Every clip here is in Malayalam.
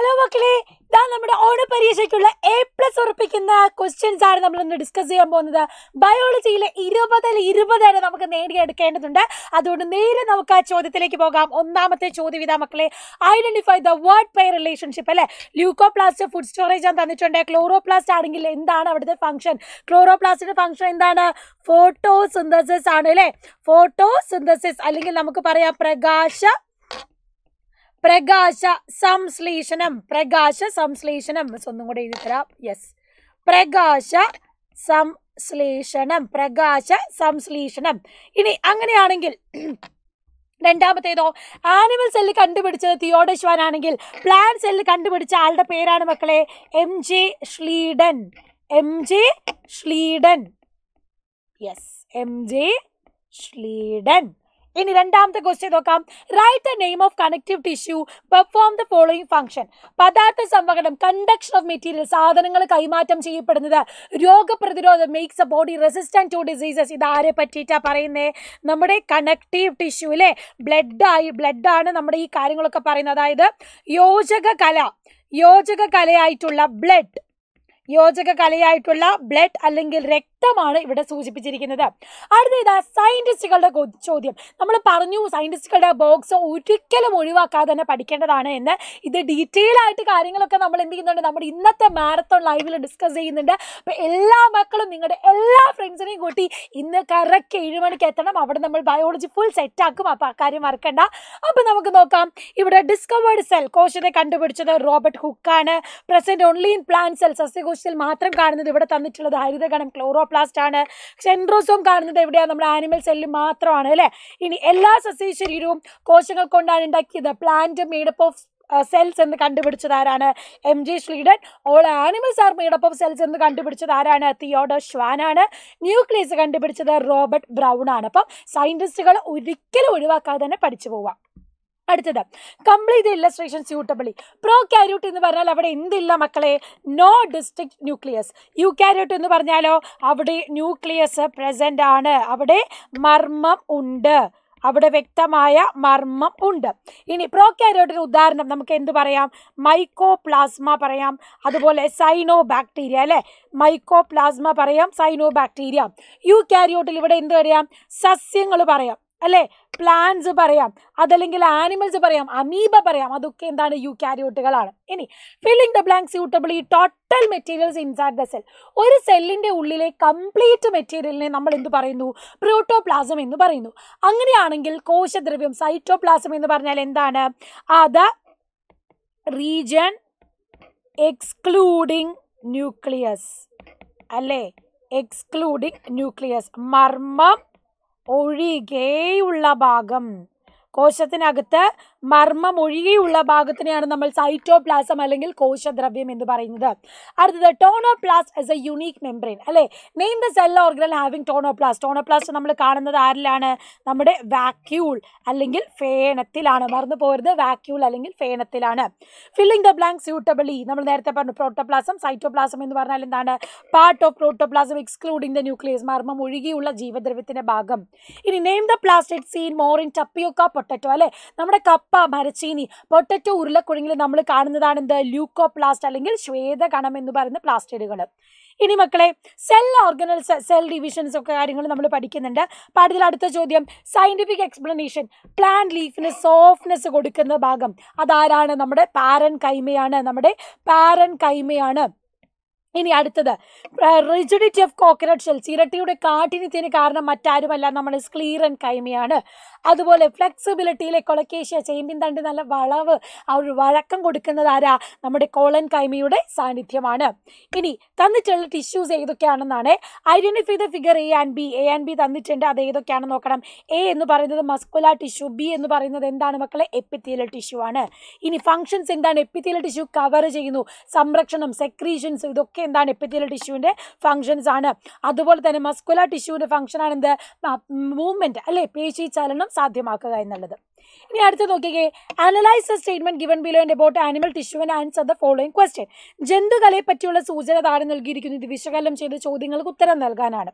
ഹലോ മക്കളെ. ഇതാ നമ്മുടെ ഓണ പരീക്ഷയ്ക്കുള്ള എ പ്ലസ് ഉറപ്പിക്കുന്ന ക്വസ്റ്റ്യൻസ് ആണ് നമ്മൾ ഇന്ന് ഡിസ്കസ് ചെയ്യാൻ പോകുന്നത്. ബയോളജിയിലെ ഇരുപതിൽ ഇരുപത് വരെ നമുക്ക് നേടിയെടുക്കേണ്ടതുണ്ട്. അതുകൊണ്ട് നേരെ നമുക്ക് ആ ചോദ്യത്തിലേക്ക് പോകാം. ഒന്നാമത്തെ ചോദ്യം ഇതാ മക്കളെ. Identify the word pair relationship അല്ലെ? ല്യൂക്കോപ്ലാസ്റ്റ് ഫുഡ് സ്റ്റോറേജ് ഞാൻ തന്നിട്ടുണ്ട്. ക്ലോറോപ്ലാസ്റ്റ് ആണെങ്കിൽ എന്താണ് അവിടുത്തെ ഫംഗ്ഷൻ ക്ലോറോപ്ലാസ്റ്റിന്റെ ഫംഗ്ഷൻ എന്താണ്? ഫോട്ടോ സിന്തസിസ് ആണ് അല്ലെ? ഫോട്ടോ സിന്തസിസ് അല്ലെങ്കിൽ നമുക്ക് പറയാം പ്രകാശ പ്രകാശ സംശ്ലേഷണം. പ്രകാശ സംശ്ലേഷണം. ഒന്നും കൂടെ എഴുതി തരാം. യെസ് പ്രകാശ സംശ്ലേഷണം. പ്രകാശ സംശ്ലേഷണം. ഇനി അങ്ങനെയാണെങ്കിൽ രണ്ടാമത്തേതോ ആനിമൽ സെല്ല് കണ്ടുപിടിച്ചത് തിയോഡശ്വാൻ ആണെങ്കിൽ പ്ലാൻ സെല്ല് കണ്ടുപിടിച്ച ആളുടെ പേരാണ് മക്കളെ M J Schleiden M J Schleiden yes M J Schleiden ഇനി രണ്ടാമത്തെ ക്വസ്റ്റ്യൻ നോക്കാം. Write the name of connective tissue perform the following function പദാർത്ഥ സംവഹനം കണ്ടക്ഷൻ ഓഫ് മെറ്റീരിയൽ സാധനങ്ങൾ കൈമാറ്റം ചെയ്യപ്പെടുന്നത്. രോഗപ്രതിരോധം makes a body resistant to diseases ഇത് ആരെ പറ്റിയിട്ടാ പറയുന്നത് നമ്മുടെ കണക്റ്റീവ് ടിഷ്യൂ അല്ലേ ബ്ലഡ് ആയി ബ്ലഡ് ആണ് നമ്മുടെ ഈ കാര്യങ്ങളൊക്കെ പറയുന്നത്. അതായത് യോജക കല യോജക കലയായിട്ടുള്ള ബ്ലഡ് യോജക കലയായിട്ടുള്ള ബ്ലഡ് അല്ലെങ്കിൽ രക്തമാണ് ഇവിടെ സൂചിപ്പിച്ചിരിക്കുന്നത്. അടുത്ത ഇതാ ചോദ്യം. നമ്മൾ പറഞ്ഞു സയന്റിസ്റ്റുകളുടെ ബോക്സ് ഒരിക്കലും ഒഴിവാക്കാതെ തന്നെ പഠിക്കേണ്ടതാണ് എന്ന്. ഇത് ഡീറ്റെയിൽ ആയിട്ട് കാര്യങ്ങളൊക്കെ നമ്മൾ എന്ത് ചെയ്യുന്നുണ്ട്? നമ്മുടെ ഇന്നത്തെ മാരത്തോൺ ലൈവിൽ ഡിസ്കസ് ചെയ്യുന്നുണ്ട്. അപ്പൊ എല്ലാ മക്കളും നിങ്ങളുടെ എല്ലാ ഫ്രണ്ട്സിനെയും കൂട്ടി ഇന്ന് കറക്റ്റ് ഏഴ് മണിക്ക് എത്തണം. അവിടെ നമ്മൾ ബയോളജി ഫുൾ സെറ്റ് ആക്കും. അപ്പൊ ആ കാര്യം മറക്കണ്ട. അപ്പൊ നമുക്ക് നോക്കാം. ഇവിടെ ഡിസ്കവേർഡ് സെൽ കോശത്തെ കണ്ടുപിടിച്ചത് Robert ഹുക്കാണ്. Present only in plant cell സസ്യകോശത്തിൽ മാത്രം കാണുന്നത് ഇവിടെ തന്നിട്ടുള്ളത് ഹരിതഗണം ക്ലോറോപ്ലാസ്റ്റ് ആണ്. സെൻട്രോസോം കാണുന്നത് എവിടെയാണ് നമ്മുടെ ആനിമൽ സെല്ലിൽ മാത്രമാണ് അല്ലേ? ഇനി എല്ലാ സസ്യ ശരീരവും കോശങ്ങൾ കൊണ്ടാണ് ഉണ്ടാക്കിയത്. പ്ലാന്റ് മേഡപ്പ് ഓഫ് സെൽസ് എന്ന് കണ്ടുപിടിച്ചത് ആരാണ്? M G Schleiden all animals are made up of cells എന്ന് കണ്ടുപിടിച്ചത് ആരാണ്? തിയോഡർ ഷ്വാനാണ് ന്യൂക്ലിയസ് കണ്ടുപിടിച്ചത് റോബർട്ട് ബ്രൗൺ ആണ്. അപ്പം സയന്റിസ്റ്റുകൾ ഒരിക്കലും ഒഴിവാക്കാതെ തന്നെ പഠിച്ചു പോവാം അടുത്തത്. Complete illustration suitably prokaryote എന്ന് പറഞ്ഞാൽ അവിടെ എന്തില്ല മക്കളെ? No district nucleus eukaryote എന്ന് പറഞ്ഞാലോ അവിടെ ന്യൂക്ലിയസ് പ്രസന്റ് ആണ്. അവിടെ മർമ്മം ഉണ്ട്. അവിടെ വ്യക്തമായ മർമ്മം ഉണ്ട്. ഇനി പ്രോ കാരിയോട്ടിന് ഉദാഹരണം നമുക്ക് എന്ത് പറയാം? മൈക്കോ പ്ലാസ്മ പറയാം. അതുപോലെ സൈനോ ബാക്ടീരിയ അല്ലെ? മൈക്കോ പ്ലാസ്മ പറയാം സൈനോ ബാക്ടീരിയ യു കാരിയോട്ടിൽ ഇവിടെ എന്ത് പറയാം സസ്യങ്ങൾ പറയാം. അല്ലെ? പ്ലാന്റ്സ് പറയാം. അതല്ലെങ്കിൽ ആനിമൽസ് പറയാം. അമീബ പറയാം. അതൊക്കെ എന്താണ്? യു കാരിയോട്ടുകളാണ് ഇനി ഫില്ലിംഗ് ദ ബ്ലാങ്ക് സ്യൂട്ടബിൾ ഈ total materials inside the cell ഒരു സെല്ലിന്റെ ഉള്ളിലെ കംപ്ലീറ്റ് മെറ്റീരിയലിനെ നമ്മൾ എന്ത് പറയുന്നു? പ്രോട്ടോപ്ലാസം എന്ന് പറയുന്നു. അങ്ങനെയാണെങ്കിൽ കോശദ്രവ്യം സൈറ്റോപ്ലാസം എന്ന് പറഞ്ഞാൽ എന്താണ്? അത് റീജൻ എക്സ്ക്ലൂഡിങ് ന്യൂക്ലിയസ് അല്ലേ? എക്സ്ക്ലൂഡിങ് ന്യൂക്ലിയസ് മർമ്മം ഒഴികെയുള്ള ഭാഗം. കോശത്തിനകത്ത് മർമ്മം ഒഴികെയുള്ള ഭാഗത്തിനെയാണ് നമ്മൾ സൈറ്റോപ്ലാസം അല്ലെങ്കിൽ കോശദ്രവ്യം എന്ന് പറയുന്നത്. അടുത്തത് tonoplast as a unique membrane അല്ലേ? Name the cell organelle having tonoplast tonoplast നമ്മൾ കാണുന്നത് ആരിലാണ്? നമ്മുടെ വാക്യൂൾ അല്ലെങ്കിൽ ഫേണത്തിലാണ് മറന്നു പോരുത്. വാക്യൂൾ അല്ലെങ്കിൽ ഫേണത്തിലാണ് ഫില്ലിംഗ് ദ ബ്ലാങ്ക് സ്യൂട്ടബിളി നമ്മൾ നേരത്തെ പറഞ്ഞു പ്രോട്ടോപ്ലാസം സൈറ്റോപ്ലാസം എന്ന് പറഞ്ഞാൽ എന്താണ്? Part of protoplasm excluding the nucleus മർമ്മം ഒഴികെയുള്ള ജീവദ്രവ്യത്തിന്റെ ഭാഗം. ഇനി name the plastid seen more in tapioca potato അല്ലെ? നമ്മുടെ കപ്പ മരച്ചീനി പൊട്ടറ്റോ ഉരുളക്കുഴങ്ങിൽ നമ്മൾ കാണുന്നതാണ് എന്ത് ല്യൂക്കോപ്ലാസ്റ്റ് അല്ലെങ്കിൽ ശ്വേതകണം എന്ന് പറയുന്ന പ്ലാസ്റ്റിഡുകൾ ഇനി മക്കളെ സെൽ ഓർഗനൽസ് സെൽ ഡിവിഷൻസ് ഒക്കെ കാര്യങ്ങൾ നമ്മൾ പഠിക്കുന്നുണ്ട്. പാടത്തിൽ അതിൽ അടുത്ത ചോദ്യം സയന്റിഫിക് എക്സ്പ്ലനേഷൻ പ്ലാന്റ് ലീഫിന് സോഫ്റ്റ്നെസ് കൊടുക്കുന്ന ഭാഗം അതാരാണ്? നമ്മുടെ പാരൻ കൈമയാണ് നമ്മുടെ പാരൻ കൈമയാണ് ഇനി അടുത്തത്. റിജിഡിറ്റി ഓഫ് കോക്കനട്ട് ഷെൽസ് ഇരട്ടിയുടെ കാഠിന്യത്തിന് കാരണം മറ്റാരുമല്ല. നമ്മുടെ സ്ക്ലീറൻ കൈമയാണ്. അതുപോലെ ഫ്ലെക്സിബിലിറ്റിയിലെ കൊളക്കേഷ്യ ചേമ്പിൻ തണ്ട് നല്ല വളവ് ആ ഒരു വഴക്കം കൊടുക്കുന്നത് ആരാ? നമ്മുടെ കോളൻ കൈമയുടെ സാന്നിധ്യമാണ്. ഇനി തന്നിട്ടുള്ള tissues ഏതൊക്കെയാണെന്നാണ് identify the figure A and B A and B തന്നിട്ടുണ്ട്. അത് ഏതൊക്കെയാണെന്ന് നോക്കണം. എ എന്ന് പറയുന്നത് മസ്കുലാർ ടിഷ്യൂ ബി എന്ന് പറയുന്നത് എന്താണ് മക്കളെ? എപ്പിത്തീലൽ ടിഷ്യൂ ആണ്. ഇനി ഫങ്ഷൻസ് എന്താണ്? എപ്പിത്തീലൽ ടിഷ്യൂ കവർ ചെയ്യുന്നു. സംരക്ഷണം സെക്രീഷൻസ് ഇതൊക്കെ എന്താണ് എപ്പിത്തീലിയൽ ടിഷ്യൂവിന്റെ ഫങ്ഷൻസ് ആണ്. അതുപോലെ തന്നെ മസ്കുലർ ടിഷ്യൂവിന്റെ ആണ് എന്ത്? മൂവ്മെന്റ് അല്ലേ? പേശി ചലനം സാധ്യമാക്കുക എന്നുള്ളത്. ഇനി അടുത്ത് നോക്കിക്കേ. Analyse statement given below and about animal tissue and answer the following question ജന്തുക്കളെ പറ്റിയുള്ള സൂചന താഴെ നൽകിയിരിക്കുന്നു. ഇത് വിശകലനം ചെയ്ത് ചോദ്യങ്ങൾക്ക് ഉത്തരം നൽകാനാണ്.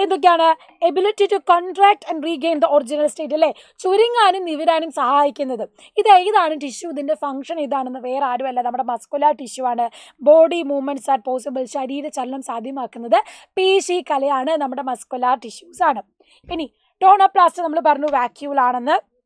ഏതൊക്കെയാണ്? Ability to contract and regain the original state അല്ലേ? ചുരുങ്ങാനും നിവരാനും സഹായിക്കുന്നത്. ഇത് ഏതാണ്? ടിഷ്യൂ ഇതിന്റെ ഫംഗ്ഷൻ ഇതാണെന്ന് വേറെ ആരുമല്ല. നമ്മുടെ മസ്കുലാർ ടിഷ്യൂ ആണ്. ബോഡി മൂവ്മെന്റ്സ് ആർ പോസിബിൾ ശരീര ചലനം സാധ്യമാക്കുന്നത് പേശി കലയാണ്. നമ്മുടെ മസ്കുലാർ ടിഷ്യൂസ് ആണ്. ഇനി ടോണോപ്ലാസ്റ്റ് നമ്മൾ പറഞ്ഞു വാക്യൂൾ ആണെന്ന്.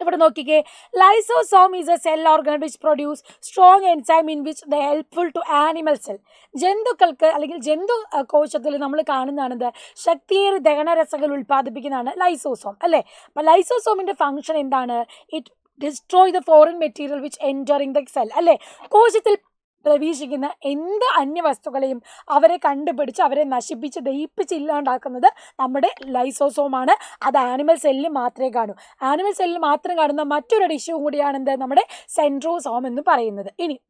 ഇവിടെ നോക്കിക്കേ. Lysosome is a cell organ which produce strong enzyme in which the helpful to animal cell ജന്തുക്കൾക്ക് അല്ലെങ്കിൽ ജന്തു കോശത്തിൽ നമ്മൾ കാണുന്നതാണെന്ത് ശക്തിയേറി ദഹനരസങ്ങൾ ഉൽപ്പാദിപ്പിക്കുന്നതാണ് ലൈസോസോം അല്ലേ? അപ്പം ലൈസോസോമിന്റെ ഫംഗ്ഷൻ എന്താണ്? It destroy the foreign material which entering the cell അല്ലേ? കോശത്തിൽ പ്രവേശിക്കുന്ന എന്ത് അന്യവസ്തുക്കളെയും അവരെ കണ്ടുപിടിച്ച് അവരെ നശിപ്പിച്ച് ദയിപ്പിച്ച് ഇല്ലാണ്ടാക്കുന്നത് നമ്മുടെ ലൈസോസോമാണ്. അത് ആനിമൽ സെല്ലിൽ മാത്രമേ കാണൂ. ആനിമൽ സെല്ലിൽ മാത്രം കാണുന്ന മറ്റൊരു ടിഷ്യൂ കൂടിയാണ് എന്ത്? നമ്മുടെ സെൻട്രോസോം എന്ന് പറയുന്നത്. ഇനി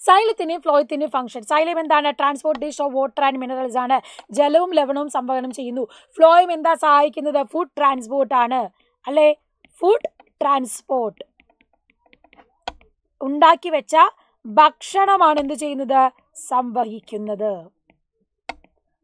സൈലത്തിന്റെയും ഫ്ലോയത്തിന്റെയും ഫംഗ്ഷൻ സൈലം എന്താണ്? Transportation of water and minerals ആണ്. ജലവും ലവണവും സംവഹനം ചെയ്യുന്നു. ഫ്ലോയും എന്താ സഹായിക്കുന്നത്? ഫുഡ് ട്രാൻസ്പോർട്ട് ആണ്. അല്ലേ? ഫുഡ് ട്രാൻസ്പോർട്ട് ഉണ്ടാക്കി വെച്ച ഭക്ഷണമാണ് എന്ത് ചെയ്യുന്നത്? സംവഹിക്കുന്നത്.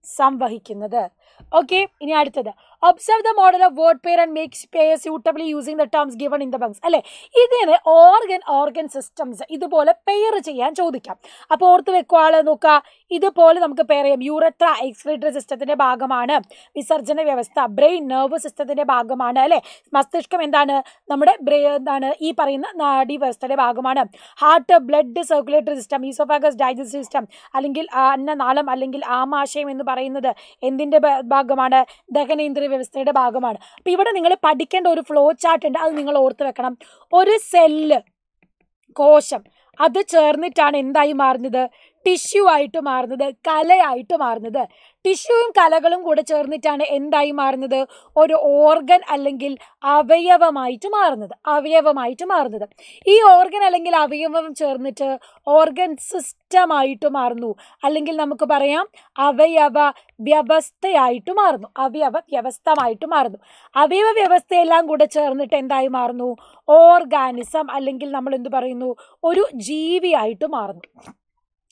സംവഹിക്കുന്നത്. ഓക്കെ ഇനി അടുത്തത്. Observe the model of word pair and makes pair suitably using the terms given in the bungs അല്ലേ? ഇതിന് ഓർഗൻ ഓർഗൻ സിസ്റ്റംസ് ഇതുപോലെ പെയർ ചെയ്യാൻ ചോദിക്കാം. അപ്പോൾ ഓർത്ത് വെക്കുവാൾ നോക്കുക ഇതുപോലെ നമുക്ക് പെയർ ചെയ്യാം. യൂറത്ര എക്സ്ക്രീറ്ററി സിസ്റ്റത്തിന്റെ ഭാഗമാണ്. വിസർജന വ്യവസ്ഥ ബ്രെയിൻ നെർവ് സിസ്റ്റത്തിന്റെ ഭാഗമാണ്. അല്ലേ? മസ്തിഷ്കം എന്താണ്? നമ്മുടെ ബ്രെയിൻ എന്താണ്? ഈ പറയുന്ന നാഡി വ്യവസ്ഥയുടെ ഭാഗമാണ്. Heart blood circulatory system oesophagus digestive system അല്ലെങ്കിൽ അന്നനാളം അല്ലെങ്കിൽ ആമാശയം എന്ന് പറയുന്നത് എന്തിന്റെ ഭാഗമാണ്? ദഹനേന്ദ്രിയ വ്യവസ്ഥയുടെ ഭാഗമാണ്. അപ്പം ഇവിടെ നിങ്ങൾ പഠിക്കേണ്ട ഒരു ഫ്ലോ ചാർട്ട് ഉണ്ട്. അത് നിങ്ങൾ ഓർത്ത് വെക്കണം. ഒരു സെല്ല് കോശം അത് ചേർന്നിട്ടാണ് എന്തായി മാറുന്നത്? ടിഷ്യൂ ആയിട്ട് മാറുന്നത് കലയായിട്ട് മാറുന്നത്. ടിഷ്യൂവും കലകളും കൂടെ ചേർന്നിട്ടാണ് എന്തായി മാറുന്നത്? ഒരു ഓർഗൻ അല്ലെങ്കിൽ അവയവമായിട്ട് മാറുന്നത് അവയവമായിട്ട് മാറുന്നത്. ഈ ഓർഗൻ അല്ലെങ്കിൽ അവയവം ചേർന്നിട്ട് ഓർഗൻ സിസ്റ്റമായിട്ട് മാറുന്നു. അല്ലെങ്കിൽ നമുക്ക് പറയാം അവയവ വ്യവസ്ഥയായിട്ട് മാറുന്നു അവയവ വ്യവസ്ഥമായിട്ട് മാറുന്നു. അവയവ വ്യവസ്ഥയെല്ലാം കൂടെ ചേർന്നിട്ട് എന്തായി മാറുന്നു? ഓർഗാനിസം അല്ലെങ്കിൽ നമ്മൾ എന്ത് പറയുന്നു? ഒരു ജീവിയായിട്ട് മാറുന്നു.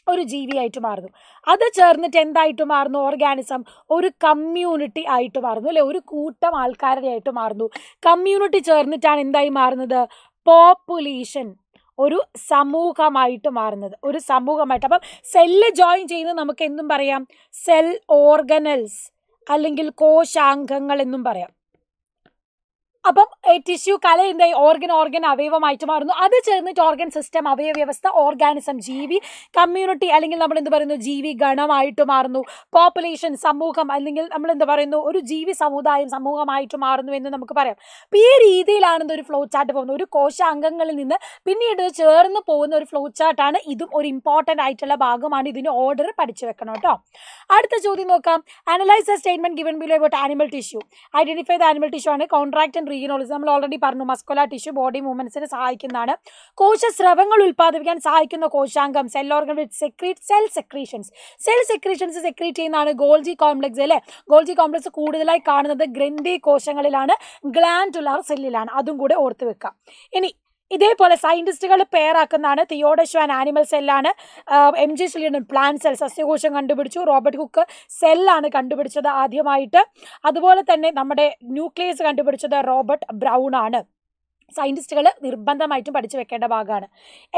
ഒരു ജീവിയായിട്ട് മാറുന്നു. അത് ചേർന്നിട്ട് എന്തായിട്ട് മാറുന്നു? ഓർഗാനിസം ഒരു കമ്മ്യൂണിറ്റി ആയിട്ട് മാറുന്നു അല്ലെ? ഒരു കൂട്ടം ആൾക്കാരുടെ ആയിട്ട് മാറുന്നു. കമ്മ്യൂണിറ്റി ചേർന്നിട്ടാണ് എന്തായി മാറുന്നത്? പോപ്പുലേഷൻ ഒരു സമൂഹമായിട്ട് മാറുന്നത്. ഒരു സമൂഹമായിട്ട്. അപ്പം സെല്ല് ജോയിൻ ചെയ്യുന്നത് നമുക്ക് എന്തും പറയാം? സെൽ ഓർഗനൽസ് അല്ലെങ്കിൽ കോശാംഗങ്ങൾ എന്നും പറയാം. അപ്പം ടിഷ്യൂ കല എന്തായി ഓർഗൻ ഓർഗൻ അവയവമായിട്ട് മാറുന്നു. അത് ചേർന്നിട്ട് ഓർഗൻ സിസ്റ്റം അവയവ വ്യവസ്ഥ ഓർഗാനിസം ജീവി കമ്മ്യൂണിറ്റി അല്ലെങ്കിൽ നമ്മൾ എന്ത് പറയുന്നു ജീവി ഗണമായിട്ട് മാറുന്നു. പോപ്പുലേഷൻ സമൂഹം അല്ലെങ്കിൽ നമ്മൾ എന്ത് പറയുന്നു ഒരു ജീവി സമുദായം സമൂഹമായിട്ട് മാറുന്നു എന്ന് നമുക്ക് പറയാം. അപ്പം ഈ രീതിയിലാണ് ഒരു ഫ്ലോ ചാർട്ട് പോകുന്നത്. ഒരു കോശ അംഗങ്ങളിൽ നിന്ന് പിന്നീട് ചേർന്ന് പോകുന്ന ഒരു ഫ്ലോ ചാർട്ടാണ് ഇതും ഒരു ഇമ്പോർട്ടന്റ് ആയിട്ടുള്ള ഭാഗമാണ്. ഇതിന് ഓർഡർ പഠിച്ചു വെക്കണം കേട്ടോ. അടുത്ത ചോദ്യം നോക്കാം. Analyse statement given below about animal tissue identify the animal tissue ആണ്. കോൺട്രാക്ട് ആൻഡ് റീനോളജി നമ്മൾ ഓൾറെഡി പറഞ്ഞു മസ്കുലാർ ടിഷ്യൂ ബോഡി മൂവ്മെന്റ്സിന് സഹായിക്കുന്നതാണ്. കോശ സ്രവങ്ങൾ ഉൽപ്പാദിപ്പിക്കാൻ സഹായിക്കുന്ന കോശാംഗം cell organ secrete cell secretions cell secretions secrete ചെയ്യുന്നതാണ് ഗോൾജി കോംപ്ലക്സ് അല്ലേ? ഗോൾജി കോംപ്ലക്സ് കൂടുതലായി കാണുന്നത് ഗ്രന്ഥി കോശങ്ങളിലാണ് ഗ്ലാൻഡുലാർ സെല്ലിലാണ് അതും കൂടെ ഓർത്ത് വെക്കാം. ഇനി ഇതേപോലെ സയന്റിസ്റ്റുകൾ പെയറാക്കുന്നതാണ് Theodor Schwann animal സെല്ലാണ്. M J Schleiden plant cell സസ്യകോശം കണ്ടുപിടിച്ചു. റോബർട്ട് കുക്ക് സെല്ലാണ് കണ്ടുപിടിച്ചത് ആദ്യമായിട്ട്. അതുപോലെ തന്നെ നമ്മുടെ ന്യൂക്ലിയസ് കണ്ടുപിടിച്ചത് റോബർട്ട് ബ്രൗൺ ആണ്. സയന്റിസ്റ്റുകൾ നിർബന്ധമായിട്ടും പഠിച്ചു വെക്കേണ്ട ഭാഗമാണ്.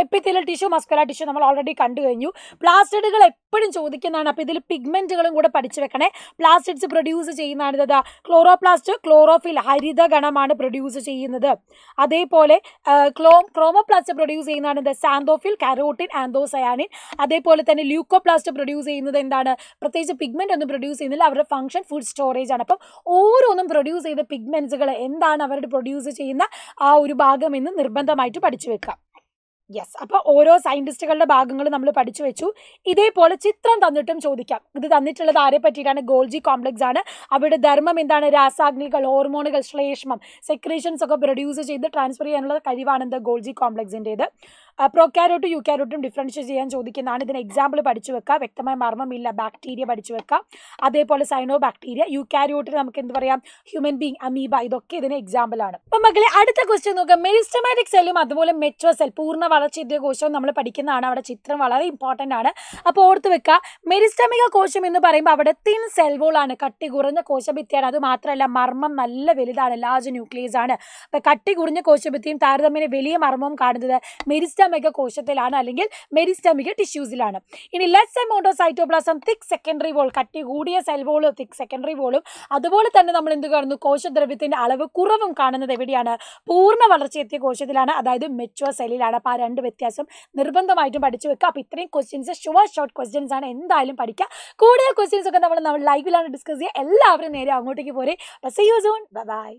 എപ്പിത്തിലെ ടിഷ്യൂ മസ്കുലാർ ടിഷ്യൂ നമ്മൾ ഓൾറെഡി കണ്ടു കഴിഞ്ഞു. പ്ലാസ്റ്റിഡുകൾ എപ്പോഴും ചോദിക്കുന്നതാണ്. അപ്പോൾ ഇതിൽ പിഗ്മെന്റുകളും കൂടെ പഠിച്ചു വെക്കണേ. പ്ലാസ്റ്റിഡ്സ് പ്രൊഡ്യൂസ് ചെയ്യുന്നതാണ് ഇതാ. ക്ലോറോപ്ലാസ്റ്റ് ക്ലോറോഫിൽ ഹരിതഗണമാണ് പ്രൊഡ്യൂസ് ചെയ്യുന്നത്. അതേപോലെ ക്ലോ ക്രോമോപ്ലാസ്റ്റ് പ്രൊഡ്യൂസ് ചെയ്യുന്നതാണ് ഇത്. സാന്തോഫിൽ കാരോട്ടിൻ ആന്തോസയാനിൻ അതേപോലെ തന്നെ ല്യൂക്കോപ്ലാസ്റ്റ് പ്രൊഡ്യൂസ് ചെയ്യുന്നത് എന്താണ്? പ്രത്യേകിച്ച് പിഗ്മെന്റ് ഒന്നും പ്രൊഡ്യൂസ് ചെയ്യുന്നില്ല. അവരുടെ ഫംഗ്ഷൻ ഫുഡ് സ്റ്റോറേജ് ആണ്. അപ്പം ഓരോന്നും പ്രൊഡ്യൂസ് ചെയ്ത പിഗ്മെന്റ്സുകൾ എന്താണ്? അവരുടെ പ്രൊഡ്യൂസ് ചെയ്യുന്ന ആ ഒരു ഭാഗം എന്ന് നിർബന്ധമായിട്ട് പഠിച്ചു വെക്കാം. യെസ് അപ്പോൾ ഓരോ സയന്റിസ്റ്റുകളുടെ ഭാഗങ്ങൾ നമ്മൾ പഠിച്ചു വെച്ചു. ഇതേപോലെ ചിത്രം തന്നിട്ടും ചോദിക്കാം. ഇത് തന്നിട്ടുള്ളത് ആരെ പറ്റിയിട്ടാണ്? ഗോൾജി കോംപ്ലക്സ് ആണ്. അവിടെ ധർമ്മം എന്താണ്? രാസാഗ്നികൾ ഹോർമോണുകൾ ശ്ലേഷ്മം സെക്രീഷൻസ് ഒക്കെ പ്രൊഡ്യൂസ് ചെയ്ത് ട്രാൻസ്ഫർ ചെയ്യാനുള്ള കഴിവാണ് എന്താ ഗോൾജി കോംപ്ലക്സിന്റേത് പ്രോക്യാരോട്ടും യൂക്യാരോട്ടും ഡിഫറൻഷ്യേറ്റ് ചെയ്യാൻ ചോദിക്കുന്നതാണ്. ഇതിന് എക്സാമ്പിൾ പഠിച്ചു വെക്കുക വ്യക്തമായ മർമ്മമില്ല. ബാക്ടീരിയ പഠിച്ചു വെക്കുക അതേപോലെ സൈനോ ബാക്ടീരിയ യൂക്യാരിയോട്ടിൽ നമുക്ക് എന്ത് പറയാം? ഹ്യൂമൻ ബീങ് അമീബ ഇതൊക്കെ ഇതിന് എക്സാമ്പിൾ ആണ്. അപ്പൊ മകളെ അടുത്ത ക്വസ്റ്റ്യൻ നോക്കാം. മെരിസ്റ്റമാറ്റിക് സെല്ലും അതുപോലെ മെട്രോ സെൽ പൂർണ വളർച്ചയെത്തിയ കോശവും നമ്മൾ പഠിക്കുന്നതാണ്. അവിടെ ചിത്രം വളരെ ഇമ്പോർട്ടന്റ് ആണ്. അപ്പോൾ ഓർത്ത് വെക്കുക മെരിസ്റ്റമിക കോശം എന്ന് പറയുമ്പോൾ അവിടെ തിൻ സെൽവോൾ ആണ്. കട്ടി കുറഞ്ഞ കോശഭിത്തിയാണ്. അത് മാത്രമല്ല മർമ്മം നല്ല വലുതാണ്. ലാർജ് ന്യൂക്ലിയസ് ആണ്. അപ്പൊ കട്ടി കുറഞ്ഞ കോശഭിത്തിയും താരതമ്യേന വലിയ മർമ്മവും കാണുന്നത്. മെരിസ്റ്റമിക കോശത്തിലാണ് അല്ലെങ്കിൽ മെരിസ്റ്റമിക ടിഷ്യൂസിലാണ്. ഇനി less amount of cytoplasm thick secondary wall കട്ടി കൂടിയ സെൽ വോൾ തിക് സെക്കൻഡറി വോളും അതുപോലെ തന്നെ നമ്മൾ എന്ത് കാണുന്നു? കോശദ്രവ്യത്തിന്റെ അളവ് കുറവും കാണുന്നത് എവിടെയാണ്? പൂർണ വളർച്ചയെത്തിയ കോശത്തിലാണ് അതായത് മെച്ചുവർ സെല്ലിലാണ് അപ്പോൾ ആ രണ്ട് വ്യത്യാസം നിർബന്ധമായിട്ടും പഠിച്ചു വെക്കുക. അപ്പോൾ ഇത്രയും ക്വസ്റ്റ്യൻസ് ഷുവർ ഷോർട്ട് ക്വസ്റ്റ്യൻസ് ആണ് എന്തായാലും പഠിക്കുക. കൂടുതൽ ക്വസ്റ്റ്യൻസ് ഒക്കെ നമ്മൾ നമ്മൾ ലൈവിലാണ് ഡിസ്കസ് ചെയ്യുക. എല്ലാവരും നേരെ അങ്ങോട്ടേക്ക് പോരെ. Bus you soon by